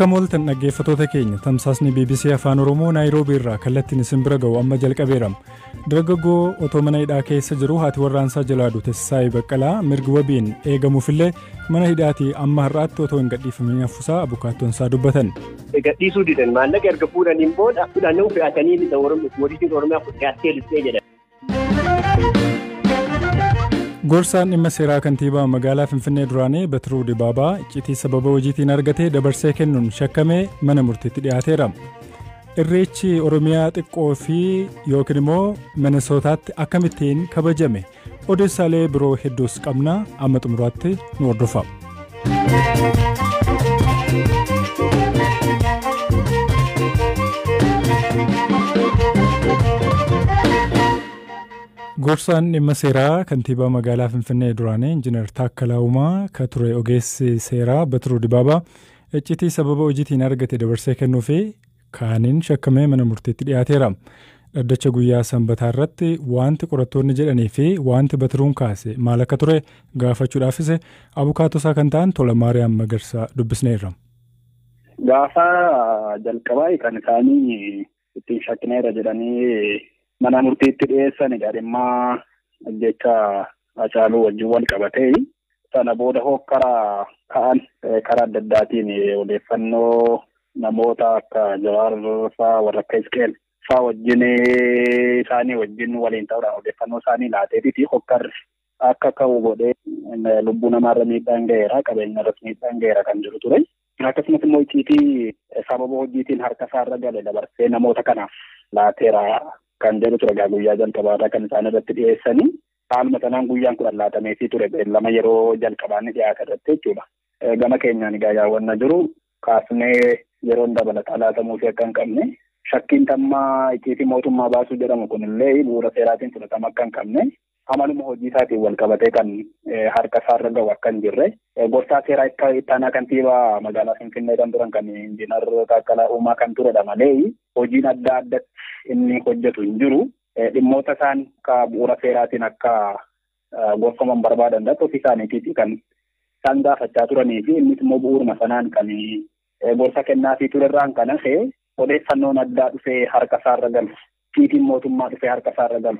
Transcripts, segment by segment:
Akka mooltan dhaggeeffatoota keenya tamsaasni BBC Afaan Oromoo Naayiroobii irraa kallattiin isin bira ga'u amma jalqabeera. Dargaggoo otoo mana hidhaa keessa jiru haati warraansaa jalaa duute Saayii Baqqalaa mirgi wabiin eegamuufillee mana hidhaatii amma har'aatti otoo hin gadhiifamin hafuusaa abukaattoon isaa dubbatan. Gadhiisuu didan maallaqa erga fuudhaniin booda fudhannoo fe'atanii mootummaan Oromiyaa listee jedhan. Gorsaan dhimma seeraa kantiibaa magaalaa Finfinnee duraanii Batiruu Dibaabaa iccitii sababa hojiitiin argatee dabarsee kennuun shakkamee mana murtiitti dhiyaateera. Irreechi Oromiyaa xiqqoo fi yookiin immoo Minisootaatti akkamittiin kabajame odeessaalee biroo hedduus qabna amma xumuraatti nu hordofa. Gorsaan dhimma seeraa kantiibaa magaalaa Finfinnee duraanii Injiinar Taakkalaa Uumaa ka ture ogeessi seeraa Batiruu Dibaabaa iccitii sababa hojiitiin argate dabarsee kennuu fi kaaniin shakkamee mana murtiitti dhiyaateera. Dhaddacha guyyaa sanbataa irratti wanti qorattoonni jedhanii fi wanti Batiruun kaase maal akka ture gaafachuudhaafis abukaatoo isaa kan ta'an Tola Maariyaam Magarsaa dubbisneerra. Gaafa jalqabaa kan isaanii ittiin shakkineera jedhanii mana murtiitti dhiyeessan dhimma jecha Hacaaluu wajjin wal qabatee sana booda hoo karaa ka'an karaa adda addaatiin odeeffannoo namoota akka Jawaar fa'aa warra akka Isqeel fa'aa wajjin isaanii wajjin waliin ta'uudhaan odeeffannoo isaanii laateetii hokkarri akka ka'u godhee lubbuu namaarra miidhaan ga'eera qabeenyarras miidhaan ga'eera kan jiru ture. Akkasumas immoo icciitii sababa hojiitiin harka isaarra gale dabarsee namoota kanaaf laateera kan jedhu ture egaa guyyaa jalqabaarraa kan isaan irratti dhiyeessanii haaluma sanaan guyyaan kudhan laatameefii ture beellama yeroo jalqabaanni dhiyaate irratti jechuudha. Gama keenyaan egaa yaawwanna jiru kaasnee yeroon dabalataa laatamuufi akka hin qabne shakkiin tammaa icciitii mootummaa baasuu jedhamu kunillee bu'uura seeraatiin fudhatama akka hin qabne amaluma hojii isaatiin wal qabatee kan harka isaarra gahu akka hin jirre gorsaa seeraa akka ittaanaa kantiibaa magaalaa Finfinnee kan turan kan injiinar Taakkalaa Uumaa kan turedha malee hojiin adda addatti inni hojjetu hin jiru. Dhimmoota isaan akka bu'uura seeraatiin akka gorfaman barbaadan irratti ofii isaaniitiiti kan isaan gaafachaa turanii fi innis immoo bu'uuruma sanaan kan gorsa kennaafii turerraan kan hafe odeeffannoon addaa dhufee harka isaarra galu. Fiitiin mootummaa dhufee harka isaarra galu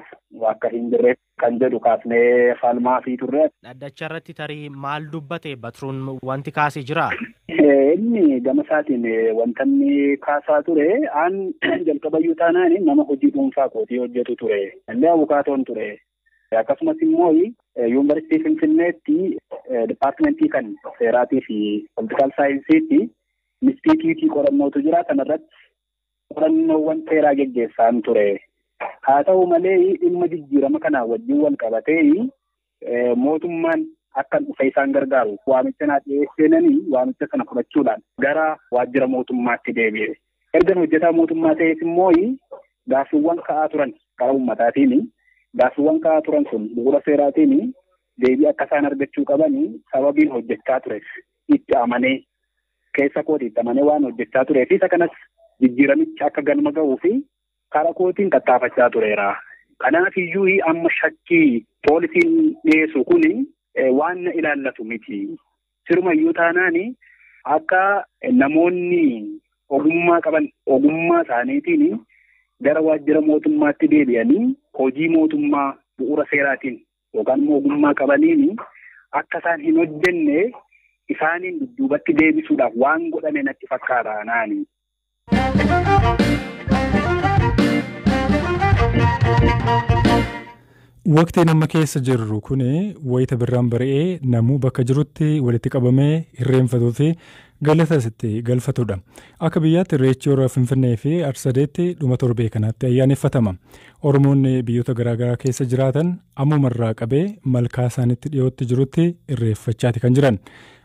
akka hin jirre kan jedhu kaasnee falmaa fi turre. Dhaddacha irratti tarii maal dubbate Batiruun wanti kaasee jiraa? Inni gama isaatiin wanta inni kaasaa ture aan jalqabayyuu taanaan nama hojii dhuunfaa kootii hojjetu ture. Illee abukaatoon ture. Akkasumas immoo yuunivarsiitii Finfinneetti dipaartimentii kan seeraatii fi poolitikaal saayinsiitti instituutii qorannootu jira kanarratti qorannoowwan seeraa geggeessaan ture. Haa ta'u malee dhimma jijjiirama kanaa wajjin wal qabatee mootummaan akka dhufe isaan gargaaru waamicha naa dhiyeesseenanii waamicha sana fudhachuudhaan gara waajjira mootummaatti deebi'e. Erga hojjetaa mootummaa ta'eef immoo gaaffiiwwan ka'aa turan karaa uummataatiin gaaffiiwwan ka'aa turan sun bu'uura seeraatiin deebii akka isaan argachuu qaban sababiin hojjechaa ture itti amanee keessa kooti itti amanee waan hojjechaa turee fi isa kanas jijjiiramichi akka galma ga'uu fi karaa kootiin qaxxaafachaa tureera. Kanaaf iyyuu amma shakkii poolisiin dhiyeessu kun waan na ilaallatu miti. Sirumayyuu taanaan akka namoonni ogummaa qaban ogummaa isaaniitiin gara waajjira mootummaatti deebi'anii hojii mootummaa bu'uura seeraatiin yookaan immoo ogummaa qabaniin akka isaan hin hojjenne isaaniin dudduubatti deebisuudhaaf waan godhame natti fakkaata naani. Waqtiin amma keessa jirru kun wayita birraan bari'ee namuu bakka jirutti walitti qabamee irreenfatuu fi galatas itti galfatudha. Akka biyyaatti irreechi hora Finfinnee fi Arsadeetti dhuma torbee kanaatti ayyaaneffatama. Oromoonni biyyoota garaagaraa keessa jiraatan ammumarraa qabee malkaa isaanitti dhiyootti jirutti irreeffachaati kan jiran.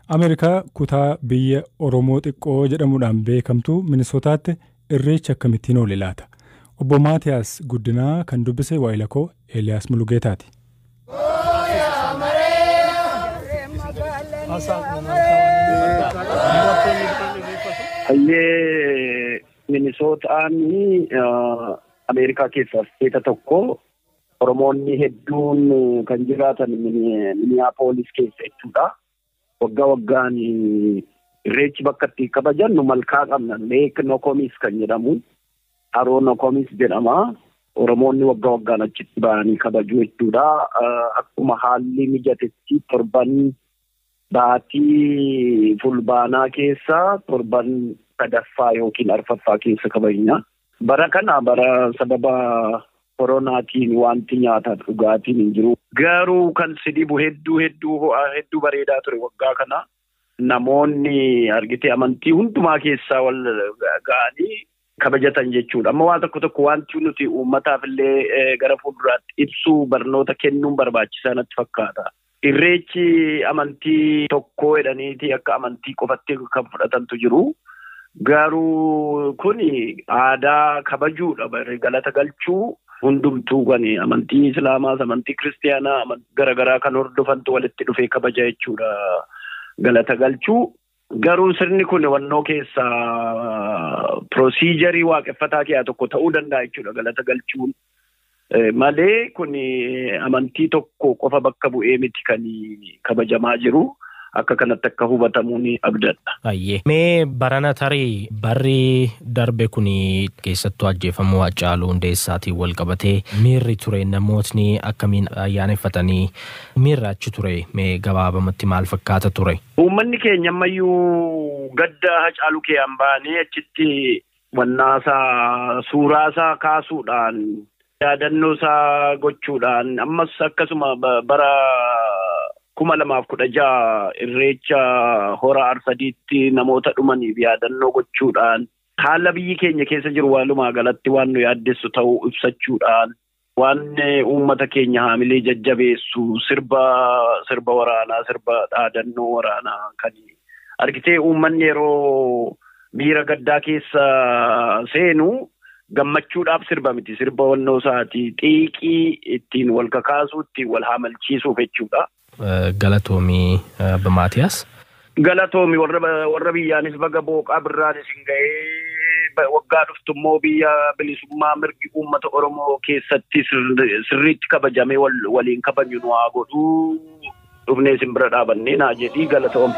Ameerikaa kutaa biyya Oromoo xiqqoo jedhamuudhaan beekamtu Minisootaatti irreechi akkamittiin oole laata? Obbo Maatiyaas Guddinaa kan dubbise waayila koo Eeliyaas Mulugeetaati. Hayyee Minisootaan Ameerikaa keessaa isteeta tokko Oromoonni hedduun kan jiraatan Miniyaapolis keessa jechuudha. Waggaa waggaan irreechi bakka itti kabajannu malkaa qabna leek nokomis kan jedhamu haroo nokomis jedhama. Oromoonni waggaa waggaan achitti ba'anii kabajuu jechuudha. Akkuma haalli mijatetti torban baatii fulbaanaa keessa torban sadaffaa yookiin arfaffaa keessa kabajna bara kana bara sababa koronaatiin wanti nyaataa dhugaatiin hin jiru. Garuu kan sidibu hedduu hedduu ho'aa hedduu bareedaa ture waggaa kana. Namoonni argite amantii hundumaa keessaa wal ga'anii kabajatan jechuudha. Amma waan tokko tokko wanti nuti uummataaf illee gara fuulduraatti ibsuu barnoota kennuun barbaachisaa natti fakkaata. Irreechi amantii tokkoo jedhaniiti akka amantii qofatti kan fudhatantu jiru. Garuu kuni aadaa kabajuudha galata galchuu hundumtuu kan amantii islaamaas amantii kiristiyaanaa garaagaraa kan hordofantu walitti dhufee kabaja jechuudha. galata galchuu garuu sirni kun wannoo keessaa pirosiijarii waaqeffataa keessaa tokko ta'uu danda'a jechuudha galata galchuun. Malee kun amantii tokko qofa bakka bu'ee miti kan kabajamaa jiru akka kanatti akka hubatamuun abdadha. Mee barana tarii barri darbe kun keessattuu ajjeefamuu Haacaaluu Hundeessaatiin wal qabatee miirri ture namootni akkamiin ayyaaneffatanii miirri achi ture mee gabaabamatti maal fakkaata ture? Uummanni keenya ammayyuu gadda Haacaaluu keeyyan baanee achitti wannaasaa suuraasaa kaasuudhaan yaadannoo isaa gochuudhaan ammas akkasuma bara kuma lamaaf kudha jaha irreecha hora arsadiitti namoota dhumaniif yaadannoo gochuudhaan haala biyyi keenya keessa jiru walumaa galatti waan nu yaaddessu ta'uu ibsachuudhaan waan uummata keenya haamilee jajjabeessu sirba sirba waraanaa sirba dhaadannoo waraanaa kan argitee uummanni yeroo miira gaddaa keessa seenu gammachuudhaaf sirba miti sirba wannoo isaati xiiqii ittiin wal kakaasuu ittiin wal haamalchiisuuf jechuudha. Galatoomii Maatiyaas. Galatoomi warra biyyaanis baga booqaa birraanis hin ga'ee waggaa dhuftu immoo biyya bilisummaa mirgi uummata Oromoo keessatti sirriitti kabajamee waliin kabaju nu haa godhu dhufnee isin bira dhaabannee naa jedhii galatoomi.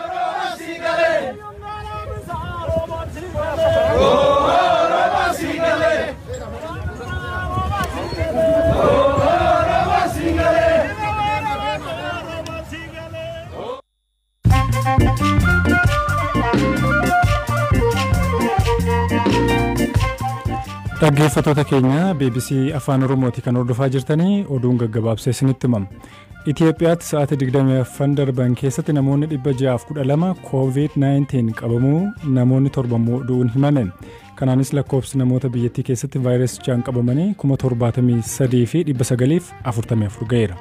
Dhaggeeffattoota keenya BBC Afaan Oromooti kan hordofaa jirtanii oduun gaggabaabsee isinitti himama. Itoophiyaatti sa'aatii 24 darban keessatti namoonni 612 COVID-19 qabamuu namoonni torba du'uun himame. Kanaanis lakkoofsi namoota biyyattii keessatti vaayirasichaan qabamanii 73 fi 944 ga'eera.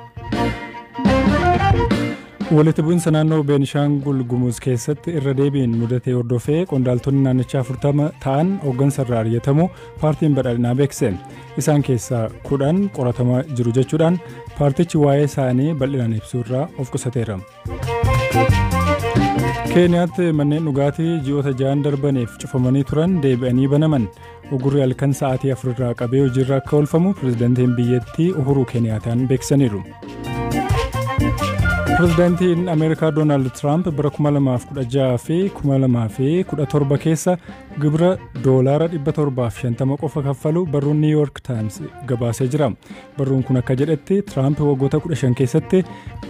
Walitti bu'iinsa naannoo beenishaangul gumuz keessatti irra deebiin mudatee hordofee qondaaltonni naannichaa afurtama ta'an hooggansa irraa ari'atamu paartiin badhaadhinaa beekse isaan keessaa kudhan qoratamaa jiru jechuudhaan paartichi waa'ee isaanii bal'inaan ibsuu irraa of qusateera. keeniyaatti manneen dhugaatii ji'oota ja'an darbaniif cufamanii turan deebi'anii banaman ugurri halkan sa'aatii afur irraa qabee hojiirra akka oolfamu pirezidaantiin biyyattii uhuruu keeniyaataan beeksisaniiru. Pirezidaantiin ameerikaa doonaald tiraamp bara 2016 fi 2017 keessa gibira doolaara 750 qofa kaffalu barruun niw yoork taayims gabaasee jira barruun kun akka jedhetti tiraamp waggoota 15 keessatti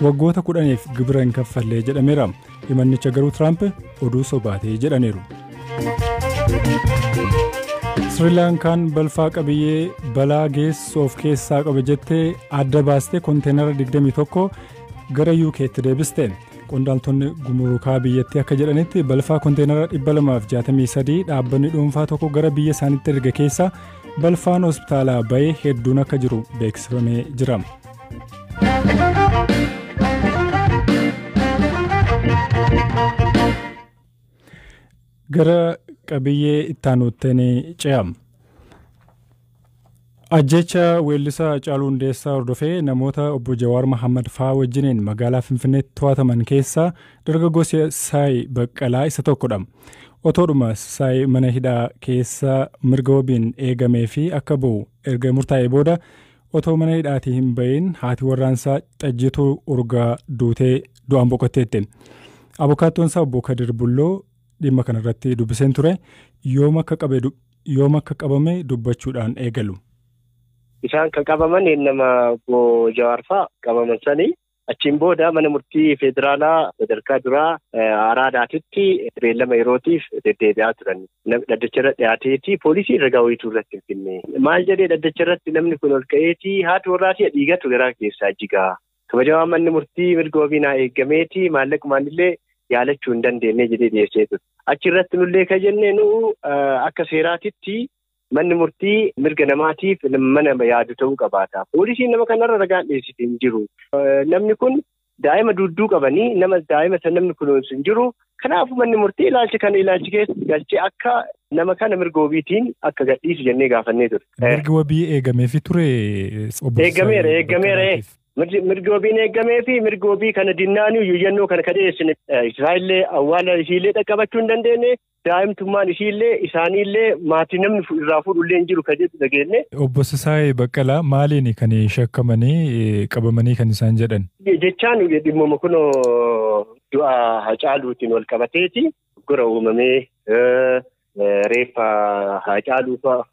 waggoota 10f gibira hin kaffallee jedhameera himannicha garuu tiraamp oduu sobaatee jedhaniiru. sirilaankaan balfaa qabiyyee balaa geessu of keessaa qaba jettee adda baastee konteenara 21 gara yuukeetti deebiste qondaaltonni gumurukaa biyyattii akka jedhanitti balfaa konteenara 263 dhaabbanni dhuunfaa tokko gara biyya isaaniitti erga keessa balfaan hospitaalaa bahee hedduun akka jiru beeksifamee jira. gara qabiyyee ittaanuutti ce'am. Ajjecha weellisaa Haacaaluu Hundeessaa hordofee namoota obbo Jawaar Mahammad fa'aa wajjiniin magaalaa Finfinneetti to'ataman keessaa dargaggoo Saayi Baqqalaa isa tokkodha. Otoodhuma Saayi mana hidhaa keessa mirga wabiin eegamee fi akka bu'u erga murtaa'ee booda otoo mana hidhaatii hin bahin haati warraansaa xajjituu urgaa duutee du'aan boqotteetti. Abukaattoon isaa obbo Kadir Bulloo dhimma kanarratti dubbiseen ture yoom akka qabame dubbachuudhaan eegalu. Isaan kan qabaman nama obbo Jawaarfaa qabaman sanii achiin booda mana murtii federaalaa sadarkaa duraa araadaatitti beellama yerootiif deddeebi'aa turan. Dhaddacha irra dhiyaateetii poolisii ragaa wayituu irratti hin finne. Maal jedhee dhaddacha irratti namni kun ol ka'eetii haati warraatii dhiigatu garaa keessaa jigaa. Kabajamaa manni murtii mirga wabii naa eeggameetii maallaqumaan illee yaalachuu hin dandeenye jedhee dhiyeessee ture. Achi irratti nullee kan jennee nu akka seeraatitti manni murtii mirga namaatiif mana yaadu ta'uu qabaata. Poolisiin nama kanarra ragaan dhiyeessite hin jiru. Namni kun daa'ima dudduu qabanii nama daa'ima san namni kunuunsu hin jiru. Kanaafuu manni murtii ilaalcha kana ilaalchi keessa galchee akka nama kana mirga wabiitiin akka gadhiisu jennee gaafannee ture. Mirgi wabii eegameefi ture. Eeggameera eeggameera. Mirgi wabiin eeggamee fi mirgi wabii kana dinnaanii iyyannoo kana kadeessine isaallee awwaala ishiillee dhaqqabachuu hin dandeenye daa'imtummaan ishiillee isaaniillee maatii namni irraa fuudhullee hin jiru kan jedhu dhageenye. Obbo Sisaayee Baqqalaa maaliin kan shakkamanii qabamanii kan isaan jedhan? Jechaan dhimmuma kunoo du'a Hacaaluutiin wal qabateeti gora uumamee reeffa Hacaaluu fa'a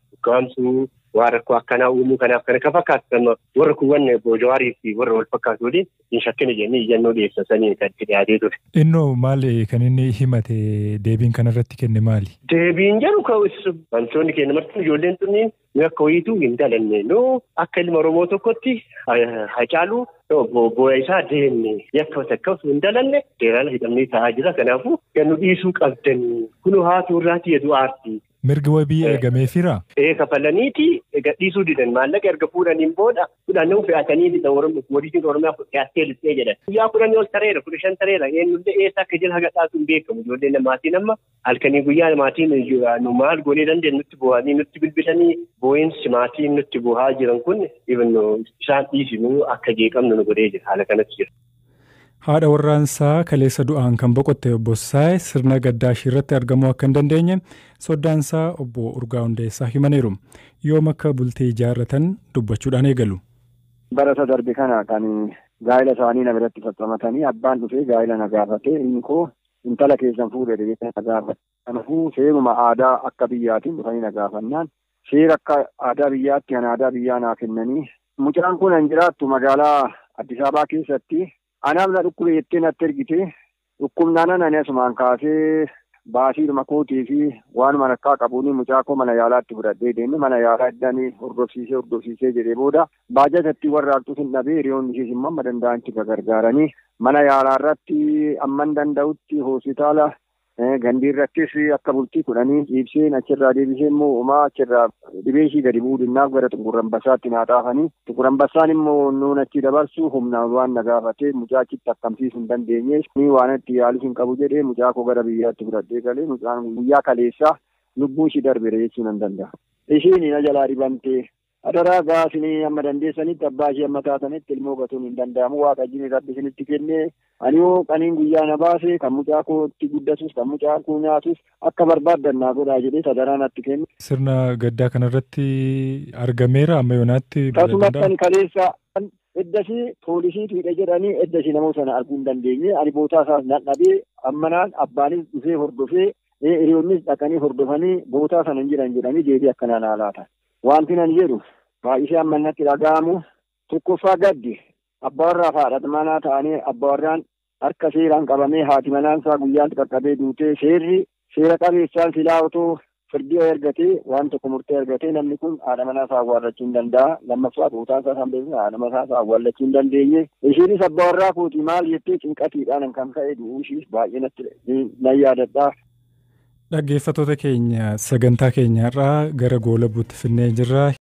waan rakkoo akkanaa uumuu kanaaf kana kan fakkaatu kan warra kuwwan Jawaarii fi warra wal fakkaatu waliin hin shakkine jennee iyyannoo dhiyeessanii kan itti dhiyaatee ture. Innoo maali kan inni himate deebiin kanarratti kenne maali? Deebiin jedhu ka'us wantoonni kenna marti ijoolleen tunniin nu akka wayiituu hin dalanne nu akka ilma Oromoo tokkotti Hacaaluu boo'a isaa deemne yakka takka hin dalanne seeraan hidhamnee taa'aa jira kanaafuu nu dhiisuu qabdan kunoo haati warraati jedhu aartii. Mirgi wabii eegameefira? Ee kafalaniiti gadhiisuu didan maallaqa erga fuudhaniin booda fudhannoo fe'atanii waliin Oromiyaa dhiyaatee lixee jedhan. Guyyaa kudhanii ol tareera kudha shan tareera eenyullee eessa akka jala haga dhaatu hin beekamu ijoolleen maatiin amma halkanii guyyaa maatiin nu maal goonee dandeenye nutti bu'anii nutti bilbilanii boo'insi maatiin nutti bu'aa jiran kun isaan dhiisinu akka jeeqamnu nu godhee jira haala kanatti jira. Haadha warraansaa kaleessa du'aan kan boqotte obbo Sisaay sirna gaddaa irratti argamuu akka hin dandeenye soddaansaa obbo Urgaa Hundeessaa himaniiru. Yoom akka bultii ijaarratan dubbachuudhaan eegalu. Bara isa darbe kana kan gaa'ela isaanii nama irratti faxxamatanii abbaan dhufee gaa'ela na gaafatee inni koo intala keessan fuudhe jedhee na gaafate. Kanaafuu seeruma aadaa akka biyyaatiin dhufanii na gaafannaan seera akka aadaa biyyaatti kan aadaa biyyaa naa kennanii mucaan kun hin jiraattu magaalaa Addis Ababaa keessatti anaaf na dhukkube jettee natti ergite dhukkubnaanan ani asumaan kaasee baasiidhuma kootii fi waanuma rakkaa qabuuni mucaa koo mana yaalaatti fudhadhee deeme mana yaalaa iddanii hordofsiisee hordofsiisee jedhee booda baajatatti warraaqxus hin dhabee hiriyoonni ishees immoo amma danda'anitti gargaaranii mana yaalaa irratti amman danda'utti hospitaala gandii irrattis akka bultii kudhanii ciibseen achirraa deebisee immoo uumaa achirraa dhibee ishii gadi buudinnaaf gara xuqurambassaatti naa xaafanii xuqurambassaan immoo nuun achi dabarsu humnaan waan na gaafatee mucaa achitti akkamsiisuu hin dandeenye ni waan itti yaalis hin qabu jedhee mucaa koo gara biyyaatti fudhadhee galee mucaan guyyaa kaleessaa lubbuu ishii darbire jechuu nan danda'a. Ishiin na jalaa dhibamtee adaraa gaasinii amma dandeessanitti abbaa ishee amma taatanitti ilmoo gatuun hin danda'amu waaqayyoon rabbi isinitti kennee ani yoo qaniin guyyaa na baase kan mucaa kootti guddatus kan mucaa koo nyaatus akka barbaaddan naa godhaa jedhee sadaraa natti kenne. Sirna gaddaa kanarratti argameera amma yoonaatti. Tasumatti kan kaleessa eddasii poolisiitiidha jedhanii eddasii namoota sana arguu hin dandeenye ani bootaa isaas nan dhabee ammanaan abbaanis dhufee hordofee hiriyoonnis dhaqanii hordofanii bootaa sana hin jiran jedhanii deebii akkanaa naa laatan. Wanti nan jedhu baay'isee amma natti dhaga'amu tokkoffaa gaddi abbaa warraa fi haadha manaa ta'anii abbaa warraan harka seeraan qabamee haati manaan isaa guyyaatti qaqqabee duutee seerri seera qabeessaan silaa otoo firdii ergatee waan tokko murtee ergatee namni kun haadha manaa isaa awwaallachuu hin danda'a lammaffaa bootaan isaa kan beeku haadha manaa isaa awwaallachuu hin dandeenye ishiinis abbaa warraa kooti maal jettee cinqatiidhaan kan ka'e du'uu ishiis baay'ee natti nan yaadadha. Dhaggeeffattoota keenya sagantaa keenyarraa gara goolabuutti finnee jirra.